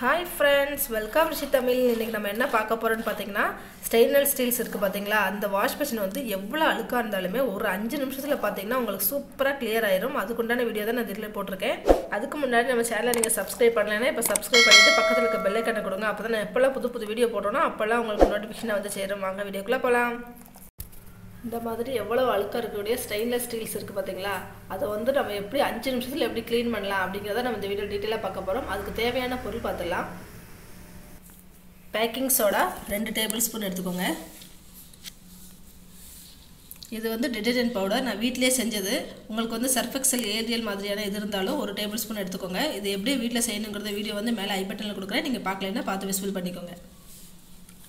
Hi friends welcome Rishi Tamil இன்றைக்கி நம்ம என்ன பார்க்க போகிறோம்னு பார்த்தீங்கன்னா ஸ்டெயின்லெஸ் ஸ்டீல்ஸ் இருக்குது பார்த்தீங்களா? அந்த வாஷ் மிஷின் வந்து எவ்வளோ அழுக்காக இருந்தாலுமே ஒரு அஞ்சு நிமிஷத்தில் பார்த்தீங்கன்னா உங்களுக்கு சூப்பராக கிளியர் ஆயிரும். அதுக்குண்டான வீடியோ தான் நான் இதில் போட்டிருக்கேன். அதுக்கு முன்னாடி நம்ம சேனலை நீங்கள் சப்ஸ்கிரைப் பண்ணலைன்னா இப்போ சப்ஸ்கிரைப் பண்ணிவிட்டு பக்கத்தில் இருக்க பெல்லைக்கனை கொடுங்க. அப்போ தான் நான் எப்போல்லாம் புது புது வீடியோ போட்டோன்னா அப்போல்லாம் உங்களுக்கு நோட்டிஃபிகேஷனை வந்து சேரும். வாங்க வீடியோக்குள்ளே போகலாம் இந்த மாதிரி எவ்வளோ அழுக்காக இருக்கக்கூடிய ஸ்டெயின்லெஸ் ஸ்டீல்ஸ் இருக்குது பார்த்தீங்களா அதை வந்து நம்ம எப்படி அஞ்சு நிமிஷத்தில் எப்படி க்ளீன் பண்ணலாம் அப்படிங்கிறத நம்ம இந்த வீடியோ டீட்டெயிலாக பார்க்க போகிறோம் அதுக்கு தேவையான பொருள் பார்த்துடலாம். பேக்கிங் சோடா ரெண்டு டேபிள் ஸ்பூன் எடுத்துக்கோங்க. இது வந்து டிடர்ஜென்ட் பவுடர் நான் வீட்டிலே செஞ்சது. உங்களுக்கு வந்து சர்ஃபெக்சல் ஏரியல் மாதிரியான இது இருந்தாலும் ஒரு டேபிள் ஸ்பூன் எடுத்துக்கோங்க. இது எப்படி வீட்டில் செய்யணுங்கிறத வீடியோ வந்து மேலே ஐ பட்டனில் கொடுக்குறேன். நீங்கள் பார்க்கலன்னா பார்த்து விசிபிள் பண்ணிக்கோங்க.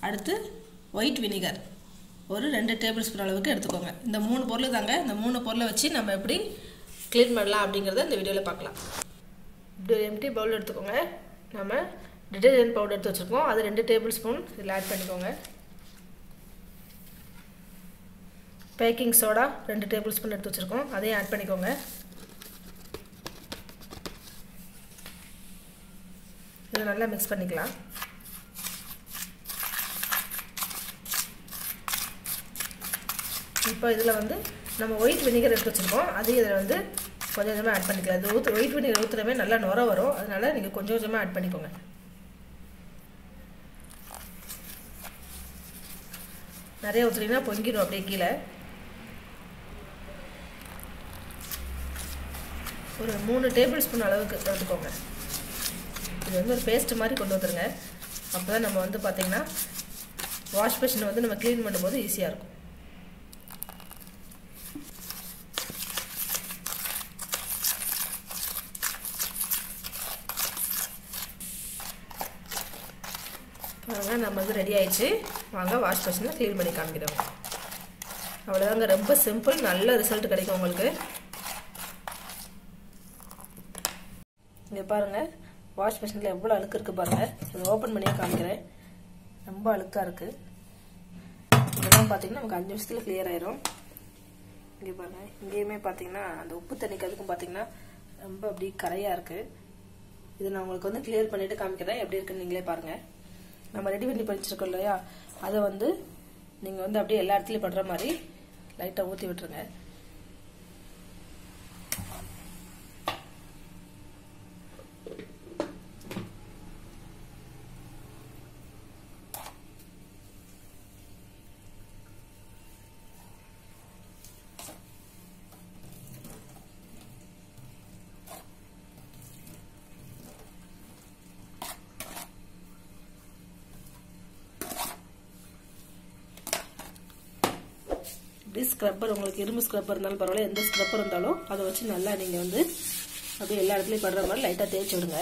அடுத்து ஒயிட் வினிகர் ஒரு ரெண்டு டேபிள் ஸ்பூன் அளவுக்கு எடுத்துக்கோங்க. இந்த மூணு பொருள் தாங்க இந்த மூணு பொருளை வச்சு நம்ம எப்படி க்ளீன் பண்ணலாம் அப்படிங்கிறத இந்த வீடியோவில் பார்க்கலாம். இப்படி ஒரு எம்டி பவுல் எடுத்துக்கோங்க. நம்ம டிடர்ஜென்ட் பவுடர் எடுத்து வச்சுருக்கோம். அது ரெண்டு டேபிள் ஸ்பூன் இதில் ஆட் பண்ணிக்கோங்க. பேக்கிங் சோடா ரெண்டு டேபிள் ஸ்பூன் எடுத்து வச்சுருக்கோம். அதையும் ஆட் பண்ணிக்கோங்க. இதை நல்லா மிக்ஸ் பண்ணிக்கலாம். இப்போ இதில் வந்து நம்ம ஒயிட் வினிகர் எடுத்து வச்சுருக்கோம். அதையும் இதில் வந்து கொஞ்சம் கொஞ்சமாக ஆட் பண்ணிக்கலாம். இது ஊற்று ஒயிட் வினிகர் ஊற்றுறவே நல்லா நுர வரும். அதனால் நீங்கள் கொஞ்சம் கொஞ்சமாக ஆட் பண்ணிக்கோங்க. நிறைய ஊற்றுறீங்கன்னா பொங்கிடும் அப்படியே கீழே. ஒரு மூணு டேபிள் ஸ்பூன் அளவுக்கு எடுத்துக்கோங்க. இது வந்து ஒரு பேஸ்ட் மாதிரி கொண்டு வந்துருங்க. அப்போ தான் நம்ம வந்து பார்த்திங்கன்னா வாஷ் மிஷினை வந்து நம்ம க்ளீன் பண்ணும்போது ஈஸியாக இருக்கும். வாங்க நம்ம வந்து ரெடி ஆயிடுச்சு. வாங்க வாஷ் மிஷினை க்ளீன் பண்ணி காமிக்கிறோம். அவ்வளோதாங்க ரொம்ப சிம்பிள் நல்ல ரிசல்ட் கிடைக்கும் உங்களுக்கு. இங்கே பாருங்கள் வாஷ் மிஷினில் எவ்வளோ அழுக்கு இருக்குது பாருங்கள் இதை ஓப்பன் பண்ணியே காமிக்கிறேன். ரொம்ப அழுக்காக இருக்குது இதெல்லாம் பார்த்தீங்கன்னா நமக்கு அஞ்சு நிமிஷத்தில் கிளியர் ஆயிரும். இங்கே பாருங்கள் இங்கேயுமே பார்த்தீங்கன்னா அந்த உப்பு தண்ணிக்கு அதுக்கும் பார்த்தீங்கன்னா ரொம்ப அப்படி கரையாக இருக்குது இது நான் உங்களுக்கு வந்து கிளியர் பண்ணிவிட்டு காமிக்கிறேன். எப்படி இருக்குன்னு நீங்களே பாருங்கள் நம்ம ரெடி பண்ணி படிச்சிருக்கோம் இல்லையா? அதை வந்து நீங்கள் வந்து அப்படியே எல்லா இடத்துலையும் படுற மாதிரி லைட்டாக ஊற்றி விட்டுருங்க. இப்படி ஸ்க்ரப்பர் உங்களுக்கு இரும்பு ஸ்க்ரப்பர் இருந்தாலும் பரவாயில்ல. எந்த ஸ்க்ரப்பர் இருந்தாலும் அதை வச்சு நல்லா நீங்கள் வந்து அப்படியே எல்லா இடத்துலையும் படுற மாதிரி லைட்டாக தேய்ச்சி விடுங்க.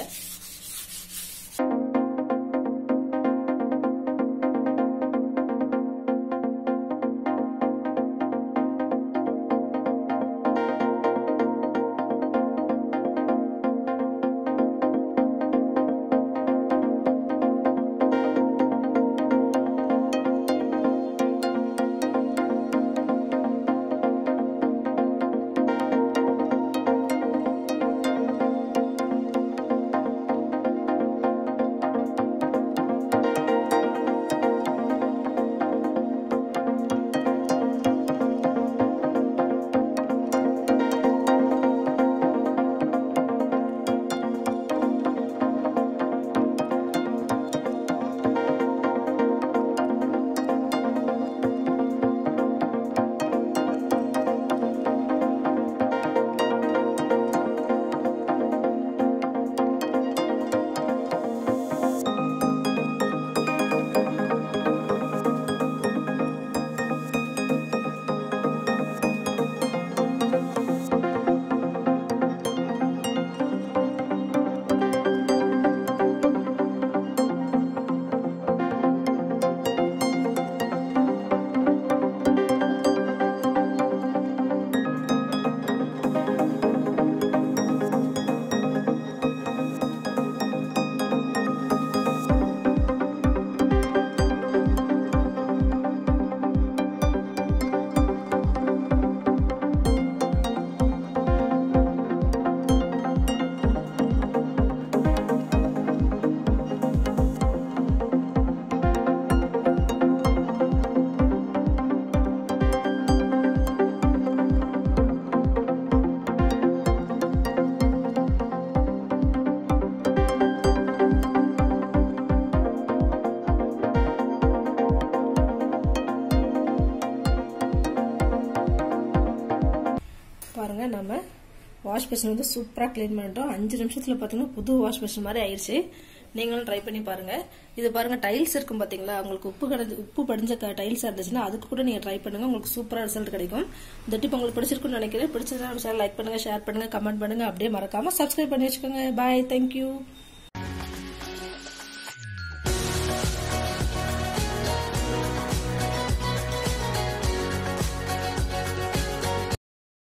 பாருங்கள் நம்ம வாஷ் பேஷன் வந்து சூப்பராக க்ளீன் பண்ணிட்டோம். அஞ்சு நிமிஷத்தில் பார்த்தீங்கன்னா புது வாஷ் பேஷன் மாதிரி ஆயிடுச்சு. நீங்களும் ட்ரை பண்ணி பாருங்கள் இது பாருங்கள் டைல்ஸ் இருக்கும் பார்த்தீங்களா உங்களுக்கு உப்பு கடைஞ்சு உப்பு படிஞ்ச டைல்ஸ் இருந்துச்சுன்னா அதுக்கு கூட நீங்கள் ட்ரை பண்ணுங்கள் உங்களுக்கு சூப்பராக ரிசல்ட் கிடைக்கும். இந்த டிப் உங்களுக்கு பிடிச்சிருக்குன்னு நினைக்கிறேன். பிடிச்சதுன்னா லைக் பண்ணுங்கள் ஷேர் பண்ணுங்கள் கமெண்ட் பண்ணுங்கள் அப்படியே மறக்காமல் சப்ஸ்கிரைப் பண்ணி வச்சுக்கோங்க. Bye thank you